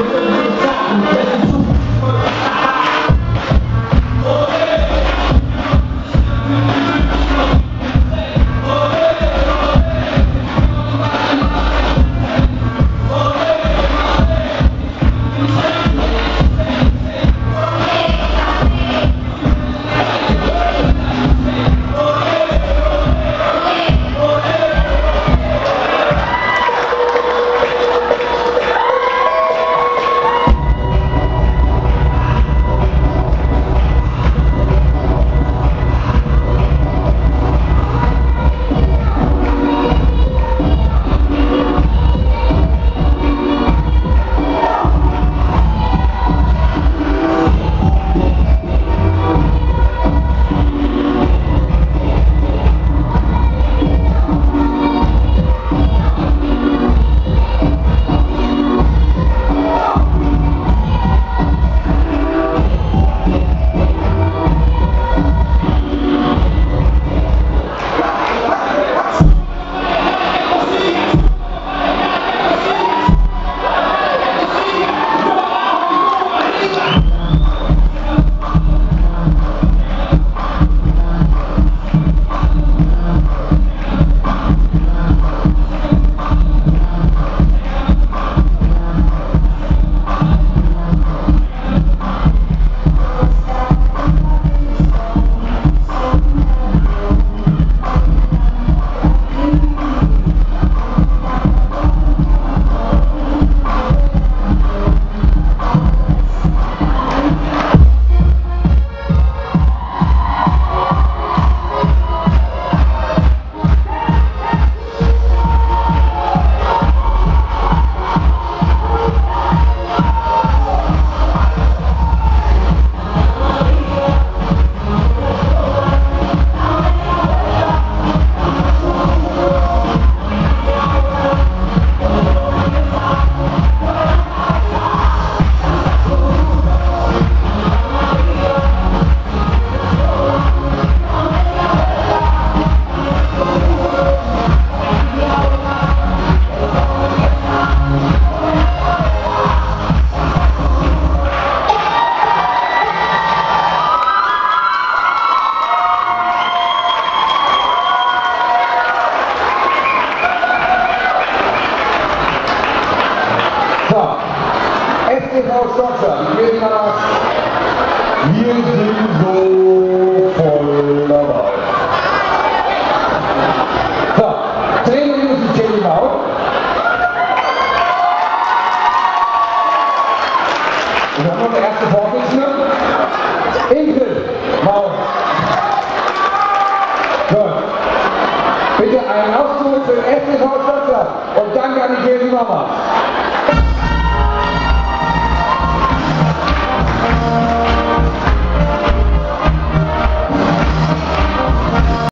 Thank you. Wir sind wir sind so voll dabei. So, drehen wir uns die Jenny auf. Und dann kommt der erste Vorsitzende. Ingrid Maus. So, bitte einen Ausdruck für den FTV Stadtland und danke an die Jenny Mama.